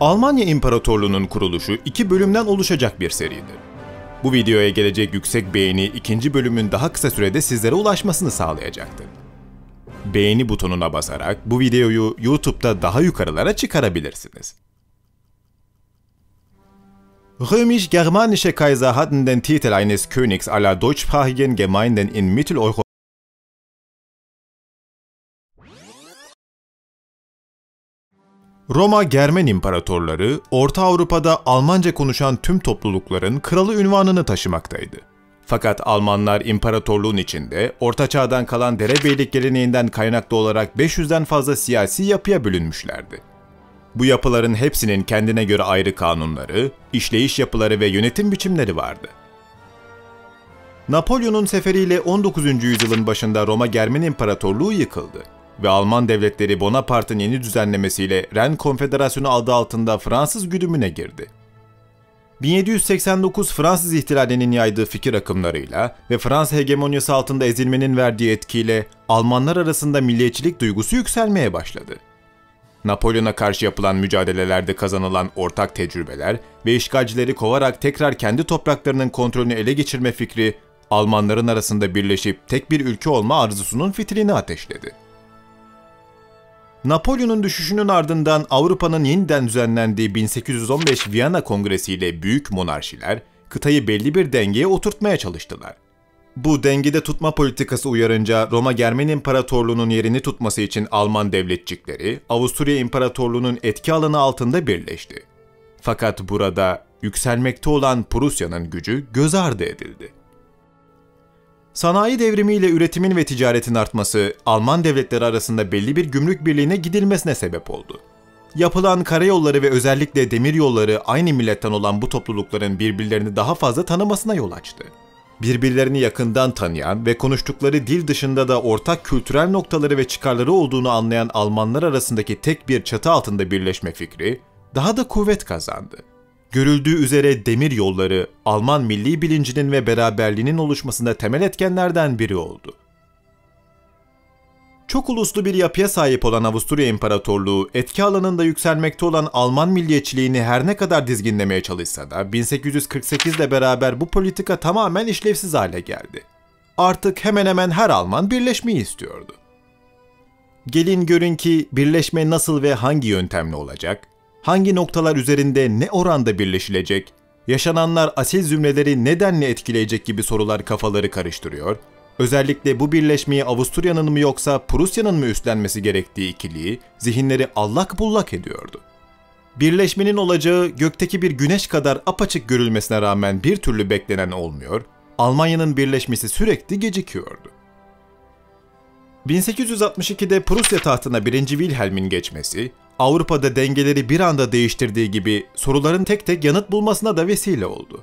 Almanya İmparatorluğu'nun kuruluşu iki bölümden oluşacak bir seridir. Bu videoya gelecek yüksek beğeni ikinci bölümün daha kısa sürede sizlere ulaşmasını sağlayacaktır. Beğeni butonuna basarak bu videoyu YouTube'da daha yukarılara çıkarabilirsiniz. Römisch-germanische Kaiser hatten den Titel eines Königs aller deutschsprachigen Gemeinden in Mitteleuropa Roma Germen İmparatorları, Orta Avrupa'da Almanca konuşan tüm toplulukların kralı ünvanını taşımaktaydı. Fakat Almanlar imparatorluğun içinde Orta Çağ'dan kalan derebeylik geleneğinden kaynaklı olarak 500'den fazla siyasi yapıya bölünmüşlerdi. Bu yapıların hepsinin kendine göre ayrı kanunları, işleyiş yapıları ve yönetim biçimleri vardı. Napolyon'un seferiyle 19. yüzyılın başında Roma Germen İmparatorluğu yıkıldı ve Alman devletleri Bonaparte'ın yeni düzenlemesiyle Ren Konfederasyonu adı altında Fransız güdümüne girdi. 1789 Fransız ihtilalinin yaydığı fikir akımlarıyla ve Fransa hegemonyası altında ezilmenin verdiği etkiyle Almanlar arasında milliyetçilik duygusu yükselmeye başladı. Napolyon'a karşı yapılan mücadelelerde kazanılan ortak tecrübeler ve işgalcileri kovarak tekrar kendi topraklarının kontrolünü ele geçirme fikri Almanların arasında birleşip tek bir ülke olma arzusunun fitilini ateşledi. Napolyon'un düşüşünün ardından Avrupa'nın yeniden düzenlendiği 1815 Viyana Kongresi ile büyük monarşiler kıtayı belli bir dengeye oturtmaya çalıştılar. Bu dengede tutma politikası uyarınca Roma Germen İmparatorluğu'nun yerini tutması için Alman devletçikleri Avusturya İmparatorluğu'nun etki alanı altında birleşti. Fakat burada yükselmekte olan Prusya'nın gücü göz ardı edildi. Sanayi devrimiyle üretimin ve ticaretin artması Alman devletleri arasında belli bir gümrük birliğine gidilmesine sebep oldu. Yapılan karayolları ve özellikle demir yolları aynı milletten olan bu toplulukların birbirlerini daha fazla tanımasına yol açtı. Birbirlerini yakından tanıyan ve konuştukları dil dışında da ortak kültürel noktaları ve çıkarları olduğunu anlayan Almanlar arasındaki tek bir çatı altında birleşme fikri daha da kuvvet kazandı. Görüldüğü üzere demir yolları Alman milli bilincinin ve beraberliğinin oluşmasında temel etkenlerden biri oldu. Çok uluslu bir yapıya sahip olan Avusturya İmparatorluğu, etki alanında yükselmekte olan Alman milliyetçiliğini her ne kadar dizginlemeye çalışsa da 1848 ile beraber bu politika tamamen işlevsiz hale geldi. Artık hemen hemen her Alman birleşmeyi istiyordu. Gelin görün ki birleşme nasıl ve hangi yöntemle olacak? Hangi noktalar üzerinde ne oranda birleşilecek, yaşananlar asil zümreleri nedenle etkileyecek gibi sorular kafaları karıştırıyor, özellikle bu birleşmeyi Avusturya'nın mı yoksa Prusya'nın mı üstlenmesi gerektiği ikiliği zihinleri allak bullak ediyordu. Birleşmenin olacağı gökteki bir güneş kadar apaçık görülmesine rağmen bir türlü beklenen olmuyor, Almanya'nın birleşmesi sürekli gecikiyordu. 1862'de Prusya tahtına 1. Wilhelm'in geçmesi, Avrupa'da dengeleri bir anda değiştirdiği gibi soruların tek tek yanıt bulmasına da vesile oldu.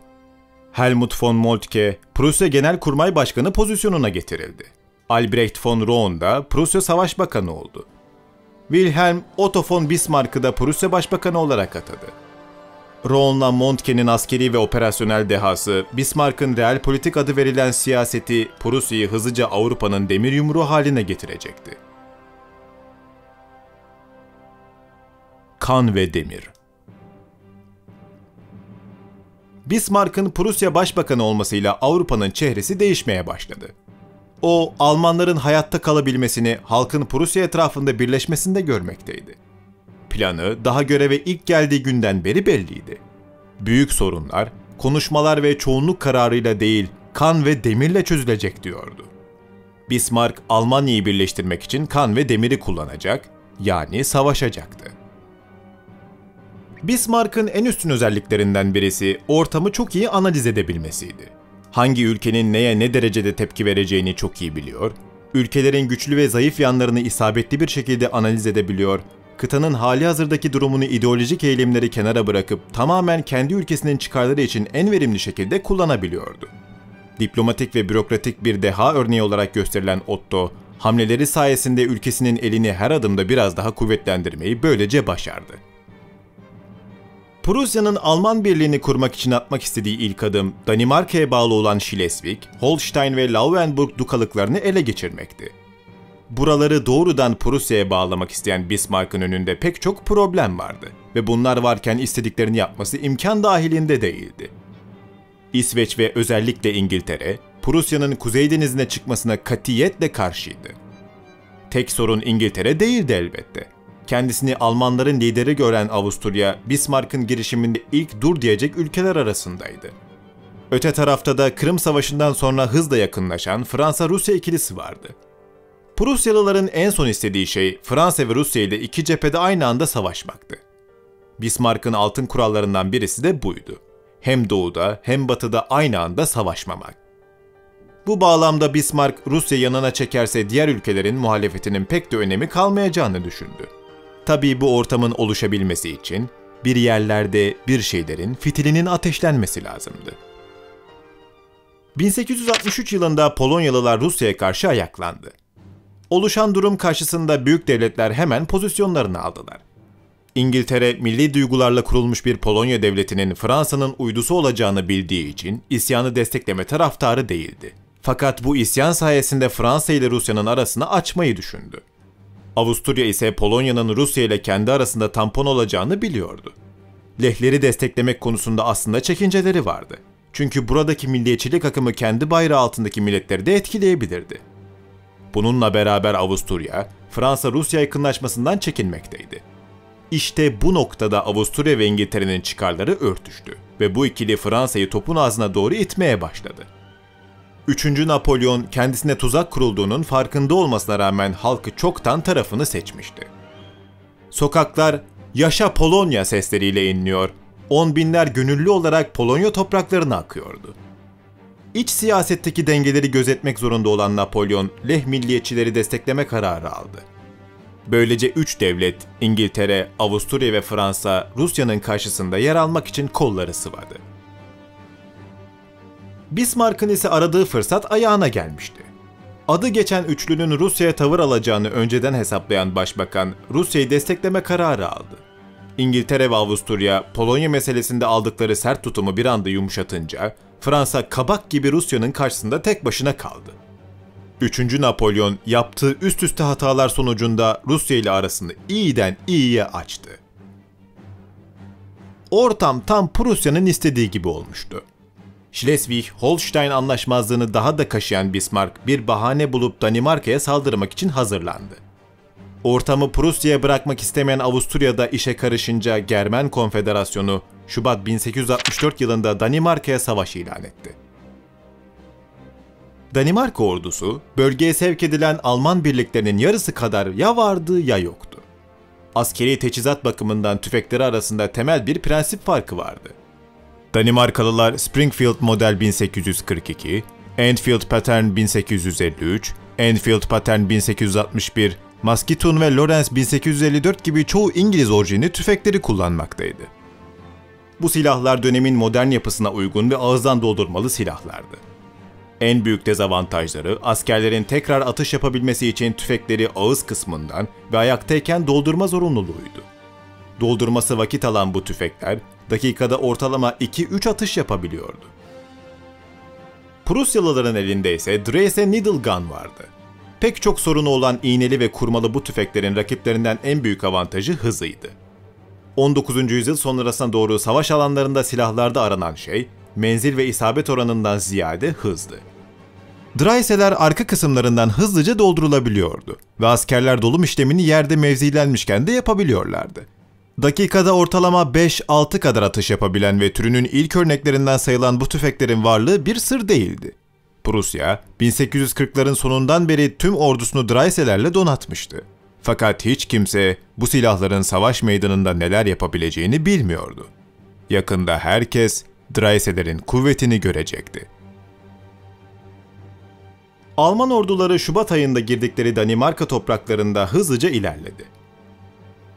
Helmut von Moltke, Prusya Genelkurmay Başkanı pozisyonuna getirildi. Albrecht von Roon da Prusya Savaş Bakanı oldu. Wilhelm Otto von Bismarck'ı da Prusya Başbakanı olarak atadı. Roon'la Montke'nin askeri ve operasyonel dehası, Bismarck'ın real politik adı verilen siyaseti Prusya'yı hızlıca Avrupa'nın demir yumruğu haline getirecekti. Kan ve demir. Bismarck'ın Prusya Başbakanı olmasıyla Avrupa'nın çehresi değişmeye başladı. O, Almanların hayatta kalabilmesini halkın Prusya etrafında birleşmesinde görmekteydi. Planı daha göreve ilk geldiği günden beri belliydi. Büyük sorunlar, konuşmalar ve çoğunluk kararıyla değil, kan ve demirle çözülecek diyordu. Bismarck, Almanya'yı birleştirmek için kan ve demiri kullanacak, yani savaşacaktı. Bismarck'ın en üstün özelliklerinden birisi ortamı çok iyi analiz edebilmesiydi. Hangi ülkenin neye ne derecede tepki vereceğini çok iyi biliyor, ülkelerin güçlü ve zayıf yanlarını isabetli bir şekilde analiz edebiliyor, kıtanın hali hazırdaki durumunu ideolojik eğilimleri kenara bırakıp tamamen kendi ülkesinin çıkarları için en verimli şekilde kullanabiliyordu. Diplomatik ve bürokratik bir deha örneği olarak gösterilen Otto, hamleleri sayesinde ülkesinin elini her adımda biraz daha kuvvetlendirmeyi böylece başardı. Prusya'nın Alman birliğini kurmak için atmak istediği ilk adım Danimarka'ya bağlı olan Schleswig, Holstein ve Lauenburg dukalıklarını ele geçirmekti. Buraları doğrudan Prusya'ya bağlamak isteyen Bismarck'ın önünde pek çok problem vardı. ve bunlar varken istediklerini yapması imkan dahilinde değildi. İsveç ve özellikle İngiltere, Prusya'nın Kuzey Denizi'ne çıkmasına katiyetle karşıydı. Tek sorun İngiltere değildi elbette. Kendisini Almanların lideri gören Avusturya, Bismarck'ın girişiminde ilk dur diyecek ülkeler arasındaydı. Öte tarafta da Kırım Savaşı'ndan sonra hızla yakınlaşan Fransa-Rusya ikilisi vardı. Prusyalıların en son istediği şey Fransa ve Rusya ile iki cephede aynı anda savaşmaktı. Bismarck'ın altın kurallarından birisi de buydu. Hem doğuda hem batıda aynı anda savaşmamak. Bu bağlamda Bismarck Rusya yanına çekerse diğer ülkelerin muhalefetinin pek de önemi kalmayacağını düşündü. Tabii bu ortamın oluşabilmesi için bir yerlerde bir şeylerin fitilinin ateşlenmesi lazımdı. 1863 yılında Polonyalılar Rusya'ya karşı ayaklandı. Oluşan durum karşısında büyük devletler hemen pozisyonlarını aldılar. İngiltere milli duygularla kurulmuş bir Polonya devletinin Fransa'nın uydusu olacağını bildiği için isyanı destekleme taraftarı değildi. Fakat bu isyan sayesinde Fransa ile Rusya'nın arasını açmayı düşündü. Avusturya ise Polonya'nın Rusya ile kendi arasında tampon olacağını biliyordu. Lehleri desteklemek konusunda aslında çekinceleri vardı. Çünkü buradaki milliyetçilik akımı kendi bayrağı altındaki milletleri de etkileyebilirdi. Bununla beraber Avusturya, Fransa-Rusya yakınlaşmasından çekinmekteydi. İşte bu noktada Avusturya ve İngiltere'nin çıkarları örtüştü ve bu ikili Fransa'yı topun ağzına doğru itmeye başladı. 3. Napolyon kendisine tuzak kurulduğunun farkında olmasına rağmen halkı çoktan tarafını seçmişti. Sokaklar "Yaşa Polonya" sesleriyle inliyor, on binler gönüllü olarak Polonya topraklarına akıyordu. İç siyasetteki dengeleri gözetmek zorunda olan Napolyon, leh milliyetçileri destekleme kararı aldı. Böylece üç devlet, İngiltere, Avusturya ve Fransa, Rusya'nın karşısında yer almak için kolları sıvadı. Bismarck'ın ise aradığı fırsat ayağına gelmişti. Adı geçen üçlünün Rusya'ya tavır alacağını önceden hesaplayan başbakan, Rusya'yı destekleme kararı aldı. İngiltere ve Avusturya, Polonya meselesinde aldıkları sert tutumu bir anda yumuşatınca, Fransa kabak gibi Rusya'nın karşısında tek başına kaldı. 3. Napolyon yaptığı üst üste hatalar sonucunda Rusya ile arasını iyiden iyiye açtı. Ortam tam Prusya'nın istediği gibi olmuştu. Schleswig-Holstein anlaşmazlığını daha da kaşıyan Bismarck bir bahane bulup Danimarka'ya saldırmak için hazırlandı. Ortamı Prusya'ya bırakmak istemeyen Avusturya'da işe karışınca Germen Konfederasyonu Şubat 1864 yılında Danimarka'ya savaş ilan etti. Danimarka ordusu bölgeye sevk edilen Alman birliklerinin yarısı kadar ya vardı ya yoktu. Askeri teçhizat bakımından tüfekleri arasında temel bir prensip farkı vardı. Danimarkalılar Springfield model 1842, Enfield Pattern 1853, Enfield Pattern 1861, Musketoon ve Lawrence 1854 gibi çoğu İngiliz orijinli tüfekleri kullanmaktaydı. Bu silahlar dönemin modern yapısına uygun ve ağızdan doldurmalı silahlardı. En büyük dezavantajları askerlerin tekrar atış yapabilmesi için tüfekleri ağız kısmından ve ayaktayken doldurma zorunluluğuydu. Doldurması vakit alan bu tüfekler dakikada ortalama 2-3 atış yapabiliyordu. Prusyalıların elinde ise Dreyse Needle Gun vardı. Pek çok sorunu olan iğneli ve kurmalı bu tüfeklerin rakiplerinden en büyük avantajı hızıydı. 19. yüzyıl sonrasına doğru savaş alanlarında silahlarda aranan şey, menzil ve isabet oranından ziyade hızdı. Dreyse'ler arka kısımlarından hızlıca doldurulabiliyordu ve askerler dolum işlemini yerde mevzilenmişken de yapabiliyorlardı. Dakikada ortalama 5-6 kadar atış yapabilen ve türünün ilk örneklerinden sayılan bu tüfeklerin varlığı bir sır değildi. Prusya, 1840'ların sonundan beri tüm ordusunu Dreyse'lerle donatmıştı. Fakat hiç kimse bu silahların savaş meydanında neler yapabileceğini bilmiyordu. Yakında herkes Dreyse'lerin kuvvetini görecekti. Alman orduları Şubat ayında girdikleri Danimarka topraklarında hızlıca ilerledi.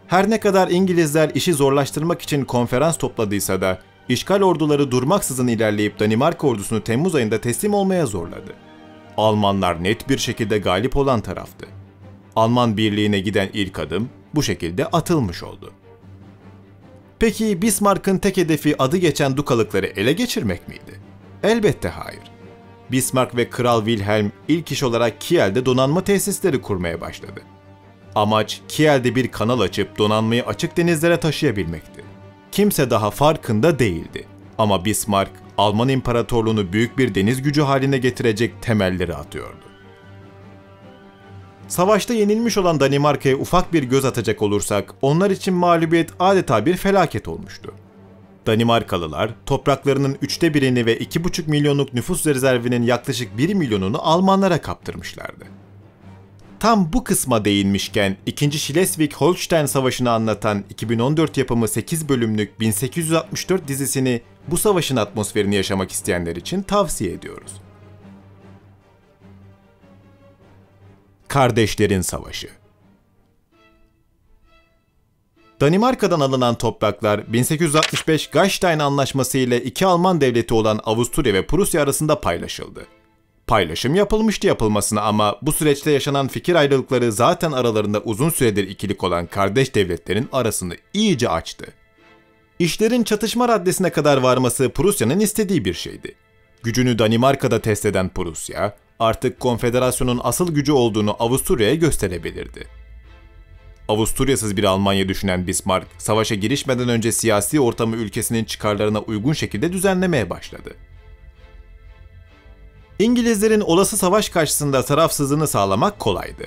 Her ne kadar İngilizler işi zorlaştırmak için konferans topladıysa da işgal orduları durmaksızın ilerleyip Danimarka ordusunu Temmuz ayında teslim olmaya zorladı. Almanlar net bir şekilde galip olan taraftı. Alman birliğine giden ilk adım bu şekilde atılmış oldu. Peki Bismarck'ın tek hedefi adı geçen dukalıkları ele geçirmek miydi? Elbette hayır. Bismarck ve Kral Wilhelm ilk iş olarak Kiel'de donanma tesisleri kurmaya başladı. Amaç Kiel'de bir kanal açıp donanmayı açık denizlere taşıyabilmekti. Kimse daha farkında değildi. Ama Bismarck, Alman İmparatorluğunu büyük bir deniz gücü haline getirecek temelleri atıyordu. Savaşta yenilmiş olan Danimarka'ya ufak bir göz atacak olursak, onlar için mağlubiyet adeta bir felaket olmuştu. Danimarkalılar, topraklarının üçte birini ve 2,5 milyonluk nüfus rezervinin yaklaşık 1 milyonunu Almanlara kaptırmışlardı. Tam bu kısma değinmişken 2. Schleswig-Holstein Savaşı'nı anlatan 2014 yapımı 8 bölümlük 1864 dizisini bu savaşın atmosferini yaşamak isteyenler için tavsiye ediyoruz. Kardeşlerin Savaşı Danimarka'dan alınan topraklar 1865 Gastein Anlaşması ile iki Alman devleti olan Avusturya ve Prusya arasında paylaşıldı. Paylaşım yapılmıştı yapılmasına ama bu süreçte yaşanan fikir ayrılıkları zaten aralarında uzun süredir ikilik olan kardeş devletlerin arasını iyice açtı. İşlerin çatışma raddesine kadar varması Prusya'nın istediği bir şeydi. Gücünü Danimarka'da test eden Prusya, artık konfederasyonun asıl gücü olduğunu Avusturya'ya gösterebilirdi. Avusturyasız bir Almanya düşünen Bismarck, savaşa girişmeden önce siyasi ortamı ülkesinin çıkarlarına uygun şekilde düzenlemeye başladı. İngilizlerin olası savaş karşısında tarafsızlığını sağlamak kolaydı.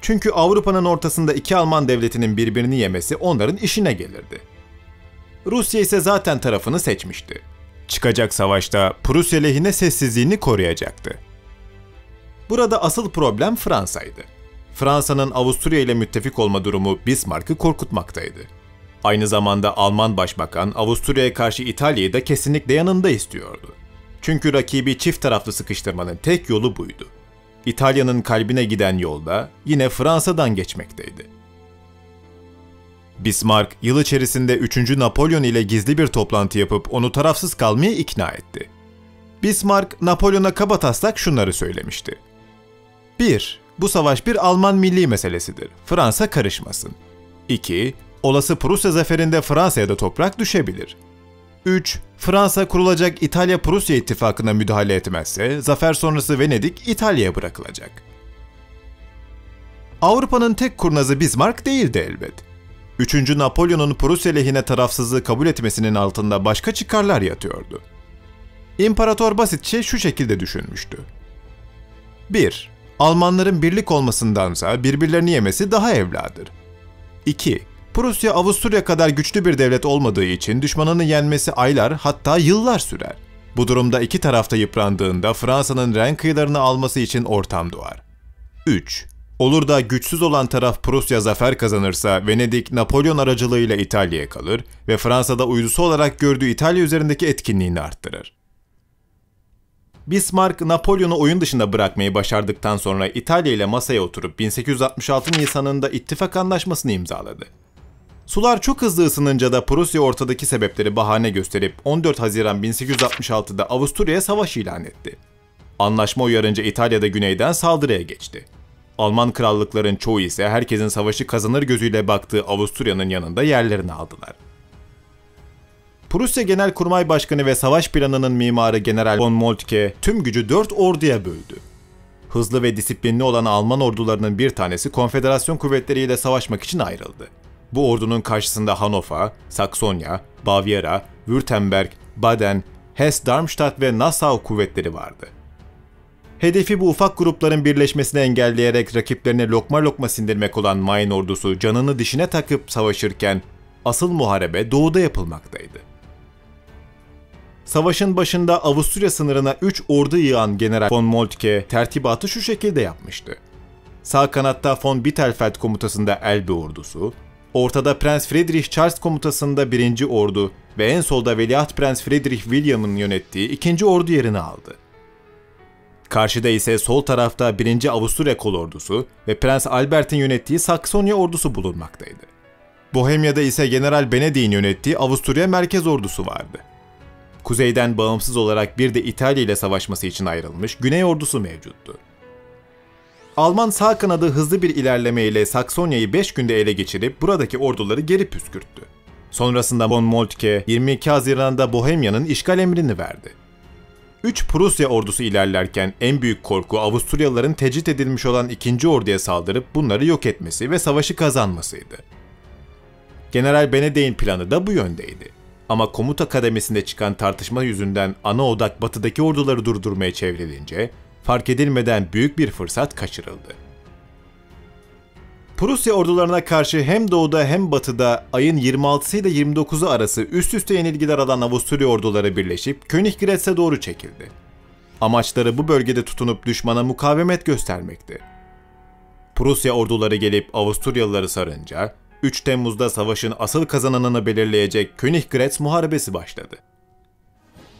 Çünkü Avrupa'nın ortasında iki Alman devletinin birbirini yemesi onların işine gelirdi. Rusya ise zaten tarafını seçmişti. Çıkacak savaşta Prusya lehine sessizliğini koruyacaktı. Burada asıl problem Fransa'ydı. Fransa'nın Avusturya ile müttefik olma durumu Bismarck'ı korkutmaktaydı. Aynı zamanda Alman Başbakan Avusturya'ya karşı İtalya'yı da kesinlikle yanında istiyordu. Çünkü rakibi çift taraflı sıkıştırmanın tek yolu buydu. İtalya'nın kalbine giden yolda yine Fransa'dan geçmekteydi. Bismarck yıl içerisinde 3. Napolyon ile gizli bir toplantı yapıp onu tarafsız kalmaya ikna etti. Bismarck, Napolyon'a kaba taslak şunları söylemişti. 1. Bu savaş bir Alman milli meselesidir. Fransa karışmasın. 2. Olası Prusya zaferinde Fransa'ya da toprak düşebilir. 3. Fransa kurulacak İtalya-Prusya ittifakına müdahale etmezse, zafer sonrası Venedik İtalya'ya bırakılacak. Avrupa'nın tek kurnazı Bismarck değildi elbet. 3. Napolyon'un Prusya lehine tarafsızlığı kabul etmesinin altında başka çıkarlar yatıyordu. İmparator basitçe şu şekilde düşünmüştü. 1. Almanların birlik olmasındansa birbirlerini yemesi daha evladır. 2. Prusya Avusturya kadar güçlü bir devlet olmadığı için düşmanını yenmesi aylar hatta yıllar sürer. Bu durumda iki tarafta yıprandığında Fransa'nın Ren kıyılarını alması için ortam doğar. 3. Olur da güçsüz olan taraf Prusya zafer kazanırsa Venedik Napolyon aracılığıyla İtalya'ya kalır ve Fransa'da uydusu olarak gördüğü İtalya üzerindeki etkinliğini arttırır. Bismarck, Napolyon'u oyun dışında bırakmayı başardıktan sonra İtalya ile masaya oturup 1866 Nisan'ında ittifak anlaşmasını imzaladı. Sular çok hızlı ısınınca da Prusya ortadaki sebepleri bahane gösterip 14 Haziran 1866'da Avusturya'ya savaş ilan etti. Anlaşma uyarınca İtalya'da güneyden saldırıya geçti. Alman krallıkların çoğu ise herkesin savaşı kazanır gözüyle baktığı Avusturya'nın yanında yerlerini aldılar. Prusya Genelkurmay Başkanı ve savaş planının mimarı General von Moltke tüm gücü dört orduya böldü. Hızlı ve disiplinli olan Alman ordularının bir tanesi konfederasyon kuvvetleriyle savaşmak için ayrıldı. Bu ordunun karşısında Hannover, Saksonya, Bavyera, Württemberg, Baden, Hesse-Darmstadt ve Nassau kuvvetleri vardı. Hedefi bu ufak grupların birleşmesini engelleyerek rakiplerine lokma lokma sindirmek olan Main ordusu canını dişine takıp savaşırken asıl muharebe doğuda yapılmaktaydı. Savaşın başında Avusturya sınırına 3 ordu yığan General von Moltke tertibatı şu şekilde yapmıştı. Sağ kanatta von Bittelfeld komutasında Elbe ordusu, ortada Prens Friedrich Charles komutasında 1. ordu ve en solda Veliaht Prens Friedrich William'ın yönettiği 2. ordu yerini aldı. Karşıda ise sol tarafta 1. Avusturya kolordusu ve Prens Albert'in yönettiği Saksonya ordusu Güney ordusu mevcuttu. Alman sağ kanadı hızlı bir ilerlemeyle ile 5 günde ele geçirip buradaki orduları geri püskürttü. Sonrasında von Moltke 22 Haziran'da Bohemya'nın işgal emrini verdi. 3 Prusya ordusu ilerlerken en büyük korku Avusturyalıların tecrit edilmiş olan 2. orduya saldırıp bunları yok etmesi ve savaşı kazanmasıydı. General Benedik'in planı da bu yöndeydi. Ama komuta kademesinde çıkan tartışma yüzünden ana odak batıdaki orduları durdurmaya çevrilince fark edilmeden büyük bir fırsat kaçırıldı. Prusya ordularına karşı hem doğuda hem batıda ayın 26'sı ile 29'u arası üst üste yenilgiler alan Avusturya orduları birleşip Königgrätz'e doğru çekildi. Amaçları bu bölgede tutunup düşmana mukavemet göstermekti. Prusya orduları gelip Avusturyalıları sarınca 3 Temmuz'da savaşın asıl kazananını belirleyecek Königgrätz muharebesi başladı.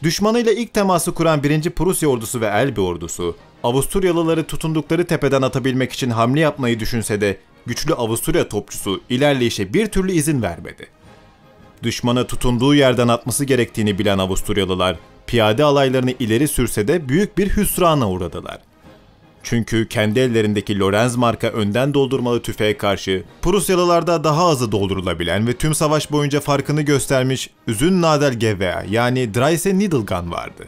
Düşmanıyla ilk teması kuran 1. Prusya ordusu ve Elbe ordusu, Avusturyalıları tutundukları tepeden atabilmek için hamle yapmayı düşünse de güçlü Avusturya topçusu ilerleyişe bir türlü izin vermedi. Düşmana tutunduğu yerden atması gerektiğini bilen Avusturyalılar, piyade alaylarını ileri sürse de büyük bir hüsrana uğradılar. Çünkü kendi ellerindeki Lorenz marka önden doldurmalı tüfeğe karşı Prusyalılarda daha azı doldurulabilen ve tüm savaş boyunca farkını göstermiş Üzün Nadel Gevea yani Dreise Needlegun vardı.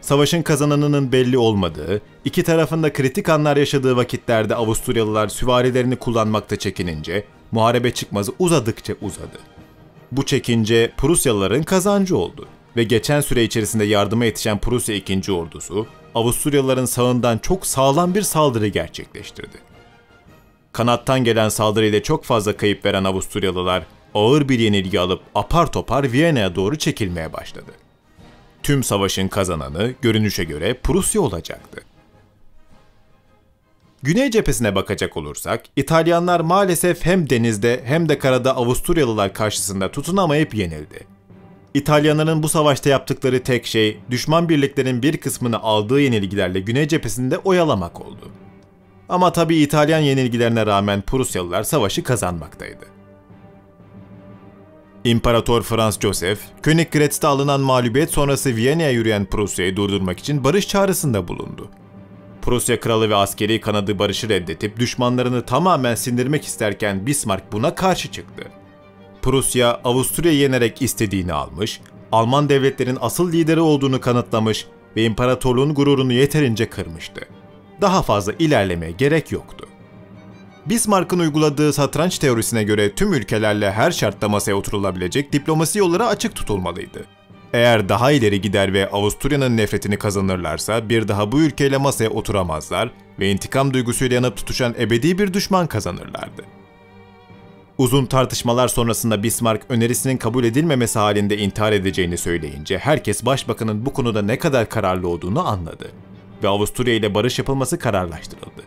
Savaşın kazananının belli olmadığı, iki tarafında kritik anlar yaşadığı vakitlerde Avusturyalılar süvarilerini kullanmakta çekinince muharebe çıkmazı uzadıkça uzadı. Bu çekince Prusyalıların kazancı oldu ve geçen süre içerisinde yardıma yetişen Prusya 2. ordusu Avusturyalıların sağından çok sağlam bir saldırı gerçekleştirdi. Kanattan gelen saldırıyla çok fazla kayıp veren Avusturyalılar ağır bir yenilgi alıp apar topar Viyana'ya doğru çekilmeye başladı. Tüm savaşın kazananı görünüşe göre Prusya olacaktı. Güney cephesine bakacak olursak, İtalyanlar maalesef hem denizde hem de karada Avusturyalılar karşısında tutunamayıp yenildi. İtalyanların bu savaşta yaptıkları tek şey, düşman birliklerin bir kısmını aldığı yenilgilerle Güney cephesinde oyalamak oldu. Ama tabii İtalyan yenilgilerine rağmen Prusyalılar savaşı kazanmaktaydı. İmparator Franz Joseph, Königgrätz'te alınan mağlubiyet sonrası Viyana'ya yürüyen Prusya'yı durdurmak için barış çağrısında bulundu. Prusya kralı ve askeri kanadı barışı reddetip düşmanlarını tamamen sindirmek isterken Bismarck buna karşı çıktı. Prusya, Avusturya'yı yenerek istediğini almış, Alman devletlerin asıl lideri olduğunu kanıtlamış ve imparatorluğun gururunu yeterince kırmıştı. Daha fazla ilerlemeye gerek yoktu. Bismarck'ın uyguladığı satranç teorisine göre tüm ülkelerle her şartta masaya oturulabilecek diplomasi yolları açık tutulmalıydı. Eğer daha ileri gider ve Avusturya'nın nefretini kazanırlarsa bir daha bu ülkeyle masaya oturamazlar ve intikam duygusuyla yanıp tutuşan ebedi bir düşman kazanırlardı. Uzun tartışmalar sonrasında Bismarck önerisinin kabul edilmemesi halinde intihar edeceğini söyleyince herkes başbakanın bu konuda ne kadar kararlı olduğunu anladı ve Avusturya ile barış yapılması kararlaştırıldı.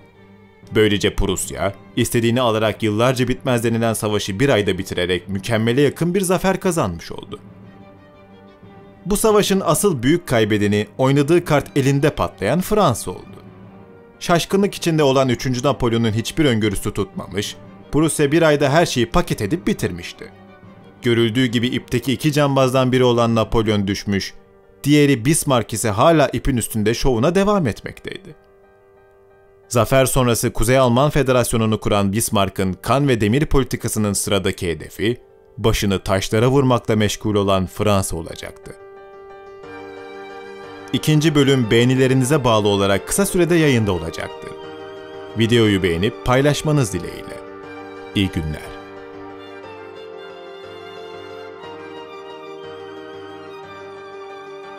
Böylece Prusya, istediğini alarak yıllarca bitmez denilen savaşı bir ayda bitirerek mükemmele yakın bir zafer kazanmış oldu. Bu savaşın asıl büyük kaybedeni oynadığı kart elinde patlayan Fransa oldu. Şaşkınlık içinde olan 3. Napolyon'un hiçbir öngörüsü tutmamış, Prusya bir ayda her şeyi paket edip bitirmişti. Görüldüğü gibi ipteki iki cambazdan biri olan Napolyon düşmüş, diğeri Bismarck ise hala ipin üstünde şovuna devam etmekteydi. Zafer sonrası Kuzey Alman Federasyonu'nu kuran Bismarck'ın kan ve demir politikasının sıradaki hedefi, başını taşlara vurmakla meşgul olan Fransa olacaktı. İkinci bölüm beğenilerinize bağlı olarak kısa sürede yayında olacaktır. Videoyu beğenip paylaşmanız dileğiyle. İyi günler.